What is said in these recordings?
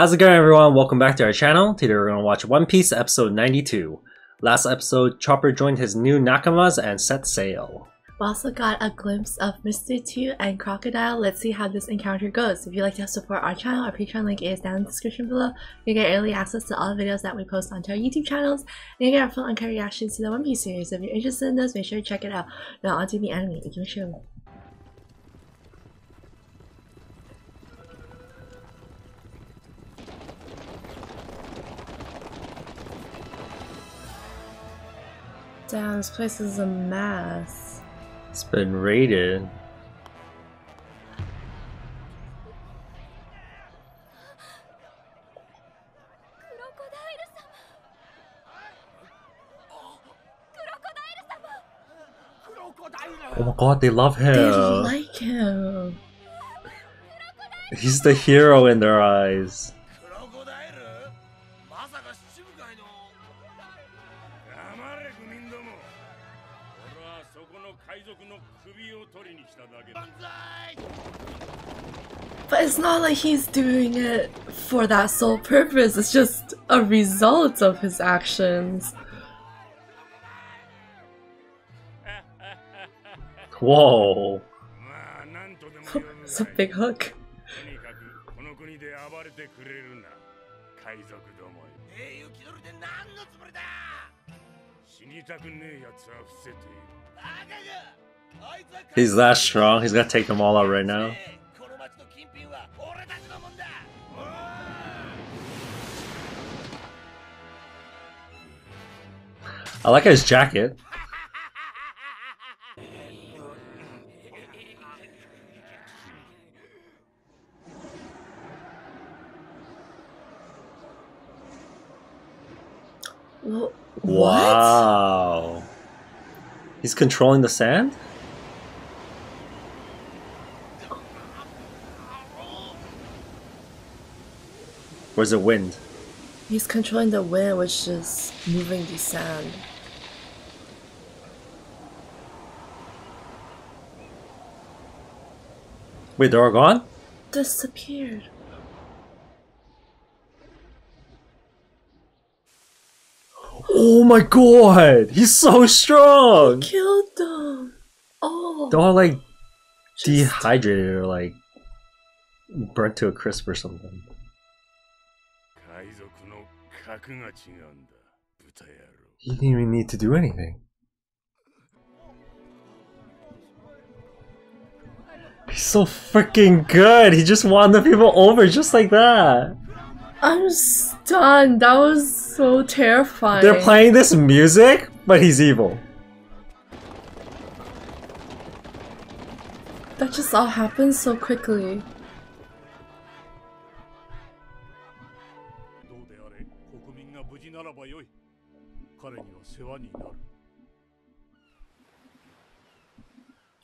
How's it going everyone? Welcome back to our channel. Today we're going to watch One Piece episode 92. Last episode, Chopper joined his new Nakamas and set sail. We also got a glimpse of Mr. 2 and Crocodile. Let's see how this encounter goes. If you'd like to support our channel, our Patreon link is down in the description below. You get early access to all the videos that we post onto our YouTube channels, and you get our full uncut reactions to the One Piece series. If you're interested in those, make sure to check it out. Now onto the anime. 行 Damn, this place is a mess. It's been raided. Oh my god, they love him. They like him. He's the hero in their eyes. 黙れ愚民ども俺はそこの海賊の首を取りに来ただけだ But it's not like he's doing it for that sole purpose, it's just a result of his actions. Whoa. まあなんとでも言う It's a big hook. He's that strong. He's gonna take them all out right now. I like his jacket. Controlling the sand? Where's the wind? He's controlling the wind, which is moving the sand. Wait, they're all gone? Disappeared. Oh my god! He's so strong! He killed them! Oh! They're all like Just... dehydrated or like burnt to a crisp or something. He didn't even need to do anything. He's so freaking good. He just won the people over just like that. I'm stunned. That was so terrifying. They're playing this music, but he's evil. That just all happened so quickly.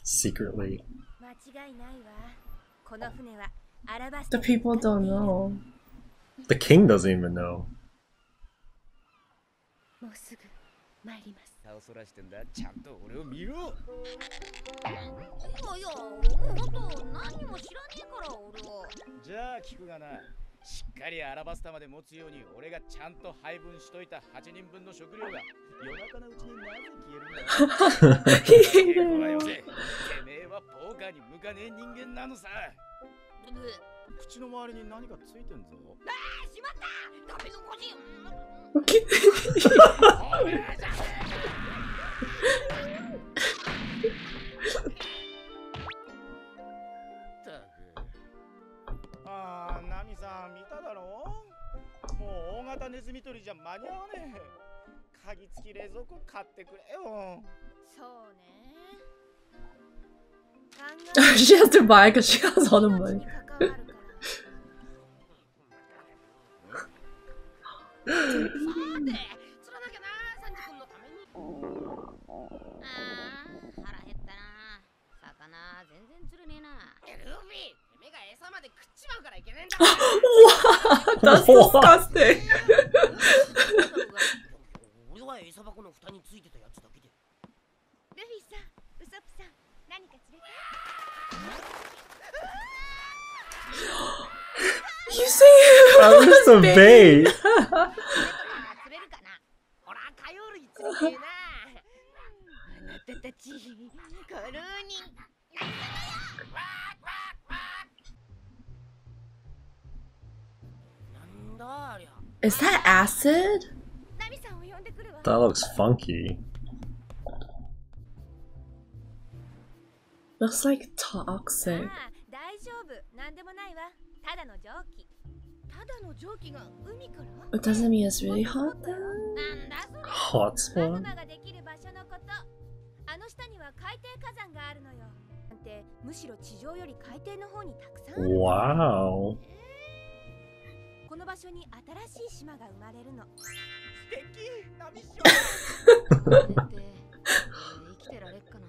Secretly. The people don't know. The king doesn't even know. もうすぐ参ります。顔そらしてんだ。ちゃんと俺を見ろ。いやいや本当何も知らねえから俺は。じゃあ聞くがな。しっかりアラバスタまで持つように俺がちゃんと配分しといた8人分の食料が。夜中のうちになぜ消えるんだ。警部はよせてめえはポーカーに向かねえ人間なのさ口の周りに何かついてんぞ。しまった！ダメのああナミさん見ただろもう大型ネズミ捕りじゃ間に合わねえ。鍵付き冷蔵庫買ってくれよ。そうね。考 she has to buy because she has all the money. さて釣らなきゃなサンジ君のために。ああ腹減ったな魚全然釣れねえな。ルフィてめえが餌まで食っちまうからいけねえんだ。That's disgusting. 俺は餌箱の蓋についてたやつだけで。ルフィさんウソップさん何か釣れた You was the bait? Is that acid? That looks funky. Looks like toxic. Ah, ああ大丈夫なんでもないわただの蒸気ただの蒸気が海から It doesn't mean it's really hot then? Hot spot? あの下には海底火山があるのよ。なんてむしろ地上より海底の方にたくさんある Wow. この場所に新しい島が生まれるの。素敵。ナミシって生きてられっかな。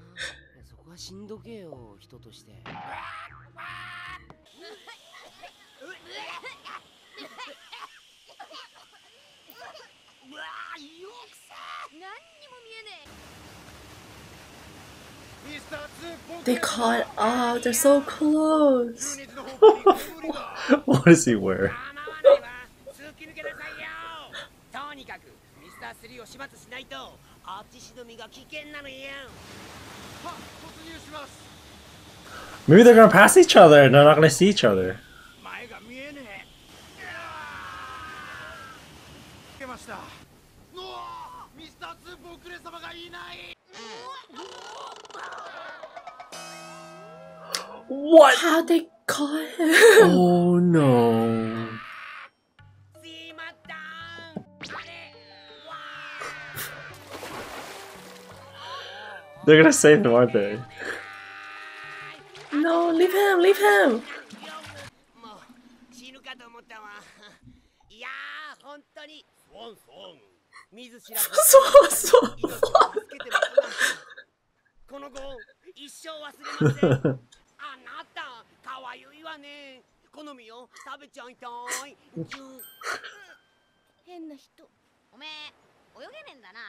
そこはしんどけよ人として うわあよくさ何にも見えねえ They caught up. They're so close. what does he wear? Maybe they're gonna pass each other and they're not gonna see each other. いけましたうわミスター2ボンクレ様がいない What? How they caught him? Oh no. しまったあれわ They're gonna save him, aren't they? No, leave him, leave him. 見ず知らず。らうなんてこの後一生忘れません。あなたかわゆいわね。好みを食べちゃいたい。変な人。おめえ泳げねえんだな。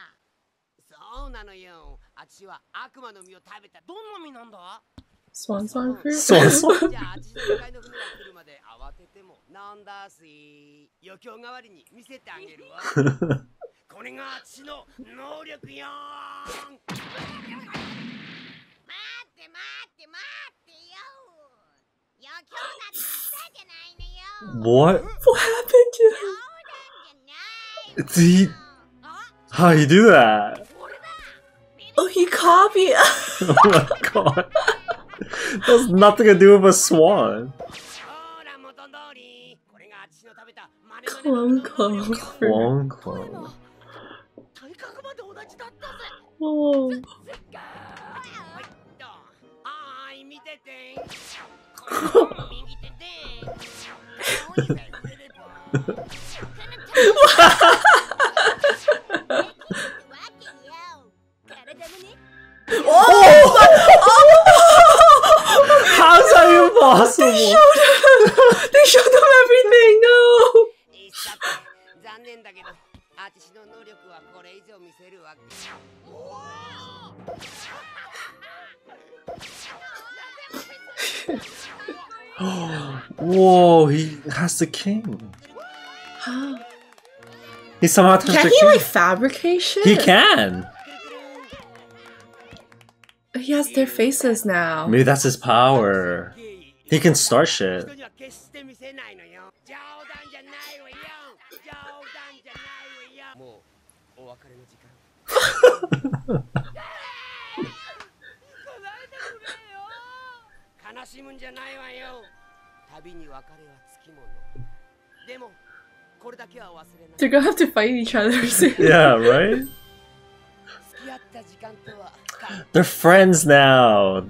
そうなのよ。あっちは悪魔の実を食べた。どんな実なんだ？swan song fruit. Swan song. じゃああっちの向かいの船が来るまで慌ててもなんだし余興代わりに見せてあげるわ これがあっちの能力よーん待って待って待ってよ余興だって言ったじゃないのよ What? What happened to him? 冗談じゃない Did he? あ How you do that? 俺だ Oh, he copied. Oh my god. That's nothing to do with a swan. ほら元通りこれがあっちの食べたマネマネ Clone の能 clone 力 fruit. Wong これ clone. Oh. How's possible? They showed them. Everything. No. さて残念だけどアーティシの能力はこれ以上見せるわけ Whoa, he has the king. How? He somehow turns Can the he king. like fabricate shit? He can. He has their faces now. Maybe that's his power. He can start shit. They're gonna have to fight each other soon. yeah, right? They're friends now!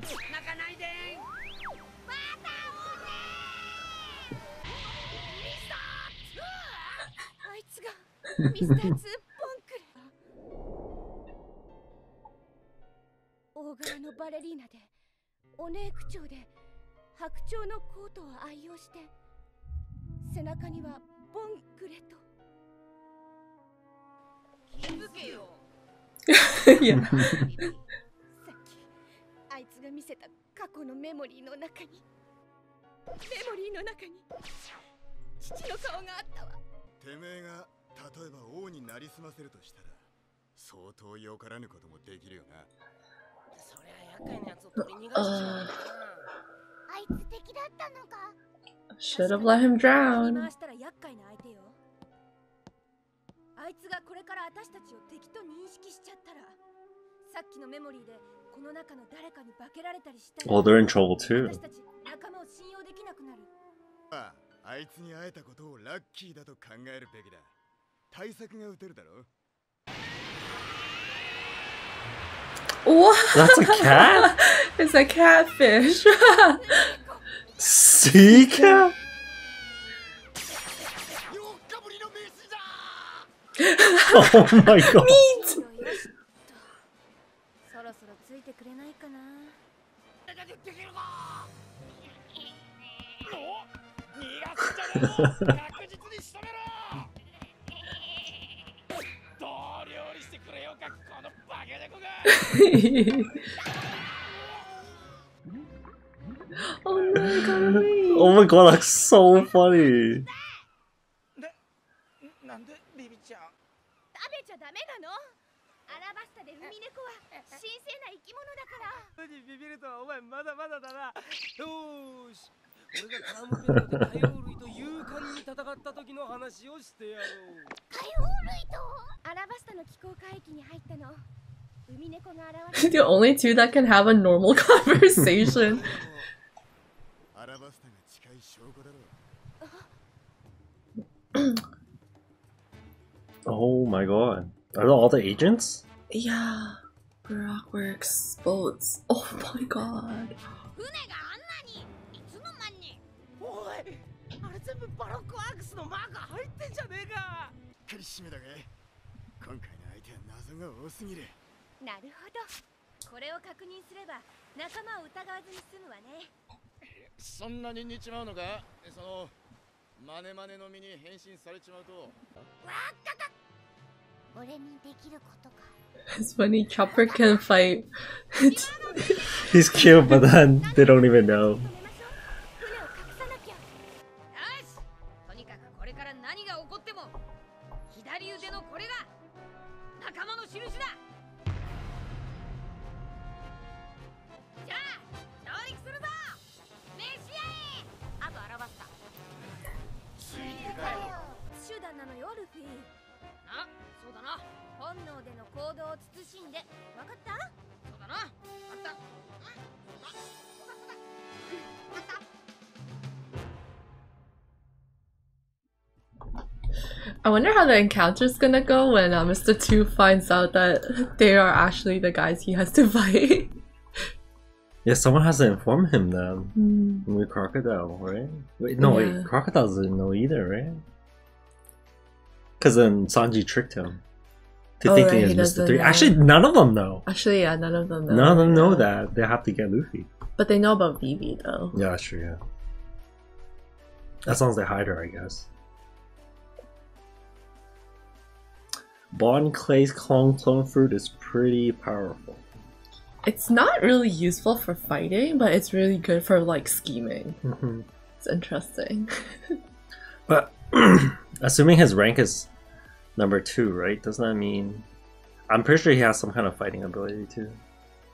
ミスターツーボンクレ。大柄のバレリーナでお姉口調で白鳥のコートを愛用して背中にはボンクレと。気づけよ。yeah. さっきあいつが見せた過去のメモリーの中に。メモリーの中に。父の顔があったわ。てめえが例えば王になりすませるとしたら相当よからぬこともできるよな。そりゃ厄介なやつを取り逃がしちまうかあいつ敵だったのか Should have let him drown. 回したら厄介な相手よ。あいつがこれから私たちを敵と認識しちゃったらさっきのメモリーでこの中の誰かに化けられたりしたら Well, they're in trouble too. 私たち仲間を信用できなくなる。ああいつに会えたことをラッキーだと考えるべきだ対策が打てるだろ What? That's a cat? It's a catfish. Sea cat? 4日ぶりの飯だ Oh my god. よ oh got away. Oh my god, that's so funny. なんでビビちゃん。食べちゃダメなの？アラバスタでウミネコは神聖な生き物だから。にビビるとはお前まだまだだな。よーし。俺がカムペットで海洋類と勇敢に戦った時の話をしてやろう。海王類と？アラバスタの気候海域に入ったの the only two that can have a normal conversation. oh my god. Are all the agents? Yeah. Rockworks, boats. Oh my god. なるほど。これを確認すれば仲間を疑わずに済むわね。そんなに似ちまうのか？そのマネマネの身に変身されちまうと。わったか俺にできることか。It's funny, Chopper can fight. He's cute, but then they don't even know. I wonder how the encounter's gonna go when uh, Mr. Two finds out that they are actually the guys he has to fight. Yeah, someone has to inform him then. Hmm. Maybe Crocodile, right? Wait, no, Yeah. wait, Crocodile doesn't know either, right? Because then Sanji tricked him to Oh, thinking right, he it's Mr. Three. know. Actually, none of them know. Actually, yeah, none of them know. None of them know yeah. that. They have to get Luffy. But they know about Vivi though. Yeah, true, yeah. As long as they hide her, I guess. Bon Clay's clone clone fruit is pretty powerful. It's not really useful for fighting, but it's really good for like scheming. Mhm. It's interesting. But assuming his rank is number two, right? Doesn't that mean I'm pretty sure he has some kind of fighting ability too.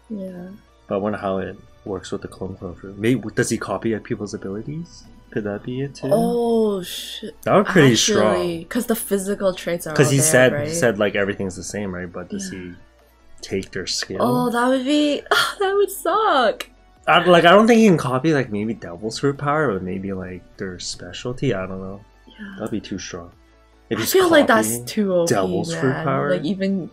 yeah. But I wonder how it works with the clone clone fruit. Maybe does he copy people's abilities? Could that be it too? Oh shit. that would be pretty strong. because the physical traits are. Because he there, said right? he said like everything's the same, right? But does Yeah. he take their skill? Oh, that would be. Ah, that would suck. I, like I don't think he can copy like maybe Devil's Fruit power, but maybe like their specialty. I don't know. Yeah. That'd be too strong. If I feel like that's too OP, Devil's man. fruit power? Like even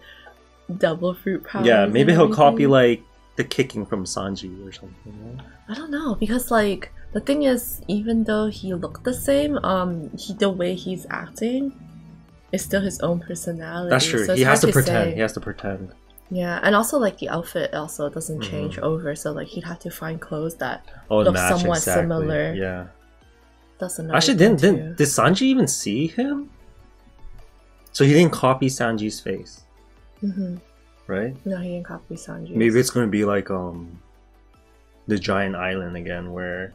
double fruit power. Yeah, maybe he'll copy like the kicking from Sanji or something. right? I don't know because like the thing is, even though he looked the same, um, he the way he's acting is still his own personality. That's true. so he has to hard pretend. say. He has to pretend. Yeah, and also like the outfit also doesn't Mhm. change over, so like he'd have to find clothes that Oh, Look match somewhat exactly. similar. Yeah. that's another. Actually, didn't didn't did Sanji even see him? So he didn't copy Sanji's face, Mhm. right? No, he didn't copy Sanji. Maybe it's gonna be like um, the giant island again, where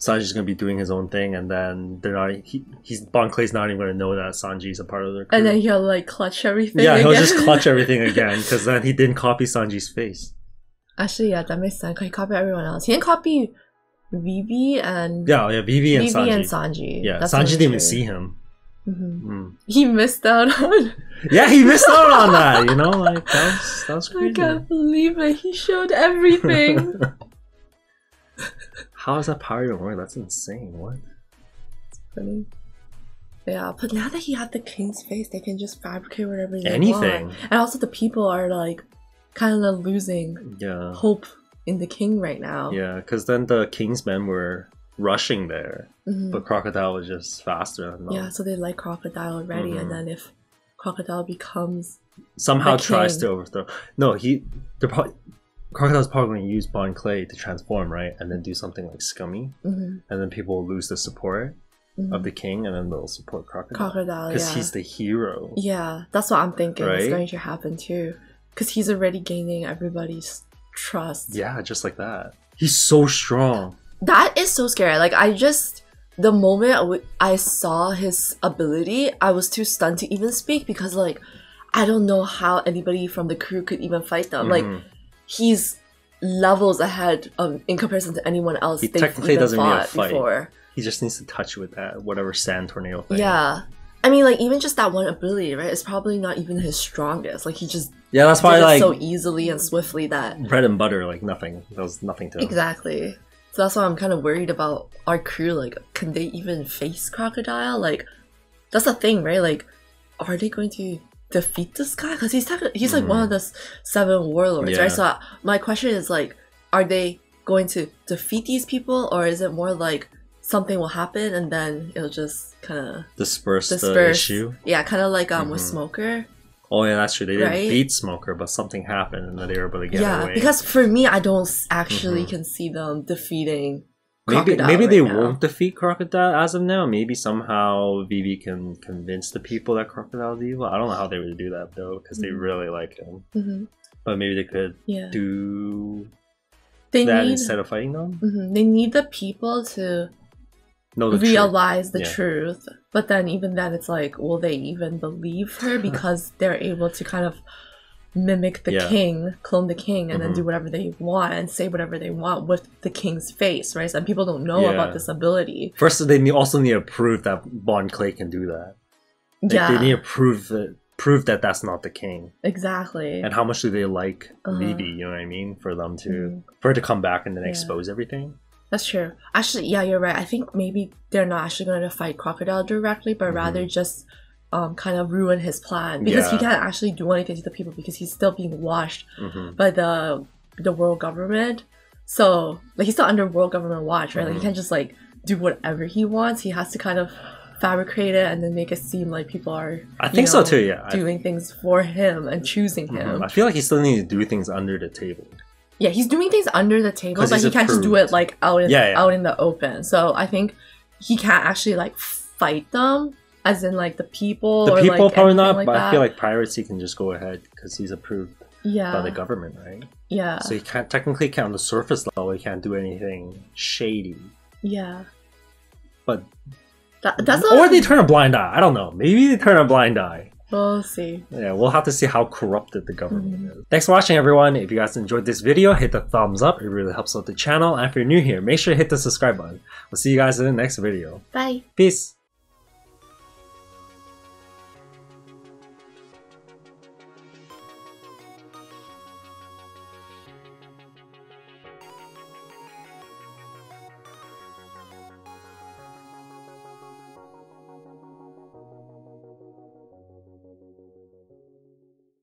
Sanji's gonna be doing his own thing, and then they're not. He, he's Bon Clay's not even gonna know that Sanji's a part of their crew. And then he'll like clutch everything. yeah, he'll just clutch everything again because then he didn't copy Sanji's face. Actually, yeah, that makes sense. He copied everyone else. He didn't copy Vivi and Yeah, yeah, Vivi and Vivi Sanji. and Sanji. yeah, That's Sanji didn't even see him. Mhm. Mm. He missed out on. Yeah, he missed out on that. You know, like that was that was I can't believe it. He showed everything. How does that power even work? That's insane. What? It's Funny. Yeah, but now that he had the king's face, they can just fabricate whatever they Anything. want. And also, the people are like kind of losing Yeah. hope in the king right now. Yeah, because then the king's men were rushing there, Mhm. but Crocodile was just faster than them. Yeah, so they like Crocodile already, Mhm. and then if Crocodile becomes Somehow tries king. to overthrow. No, he. They're probably. Crocodile's probably going to use Bon Clay to transform, right? And then do something like scummy. mhm, And then people will lose the support mhm. of the king, and then they'll support Crocodile. Crocodile, Because yeah. he's the hero. Yeah, that's what I'm thinking is going to happen too. Because he's already gaining everybody's trust. Yeah, just like that. He's so strong. That is so scary. Like, I just. The moment I w- I saw his ability, I was too stunned to even speak because, like, I don't know how anybody from the crew could even fight them. Like, Mhm. He's levels ahead um, in comparison to anyone else He technically doesn't need a fight. before. he just needs to touch with that whatever sand tornado thing. Yeah. I mean, like, even just that one ability, right? It's probably not even his strongest. Like, he just Yeah, that's why like so easily and swiftly that bread and butter, like nothing. That was nothing to him. exactly. So that's why I'm kind of worried about our crew. Like, can they even face crocodile? Like, that's the thing, right? Like, are they going to defeat this guy? Because he's tech- he's like one of the seven warlords, Yeah. right? So my question is like, are they going to defeat these people, or is it more like something will happen and then it'll just kind of Disperse, the disperse? issue. Yeah, kind of like um with Mhm. Smoker. Oh yeah, that's true. They didn't Right? beat Smoker, but something happened and then they were able to get yeah, away. because for me, I don't actually Mhm. can see them defeating. Maybe Crocodile maybe right they now. won't defeat Crocodile as of now. Maybe somehow Vivi can convince the people that Crocodile is evil. I don't know how they would do that though, because they Mhm. really like him. hmm But maybe they could Yeah, do they that need instead of fighting them. mhm, they need the people to the truth. realize the Yeah. truth. But then even then, it's like, will they even believe her because they're able to kind of mimic the Yeah. king, clone the king, and then Mhm. do whatever they want and say whatever they want with the king's face, right? And people don't know Yeah. about this ability. First, they also need to prove that Bon Clay can do that. Like, yeah, they need to prove that prove that that's not the king. exactly. And how much do they like Uh-huh. Vivi? You know what I mean? For them to Mhm. for her to come back and then Yeah. expose everything. That's true. Actually, yeah, you're right. I think maybe they're not actually going to fight Crocodile directly, but Mhm. rather just um, kind of ruin his plan because he can't actually do anything to the people because he's still being watched hmm by the the world government. So like he's still under world government watch, right? Like he Mhm. can't just like do whatever he wants. He has to kind of fabricate it and then make it seem like people are. I think so too. Yeah. Doing things for him and choosing mhm. him. I feel like he still needs to do things under the table. Yeah, he's doing things under the table, but he can't just do it like out in Yeah, yeah. out in the open. So I think he can't actually like fight them, as in like the people. The or, people like, probably not, like but that. I feel like piracy can just go ahead because he's approved yeah, by the government, right? yeah, So he can't technically can't on the surface level. He can't do anything shady. yeah. But That, that's or they turn a blind eye. I don't know. Maybe they turn a blind eye. we'll see. Yeah, we'll have to see how corrupted the government Mhm. is. Thanks for watching, everyone. If you guys enjoyed this video, hit the thumbs up. It really helps out the channel. And if you're new here, make sure to hit the subscribe button. We'll see you guys in the next video. Bye. Peace.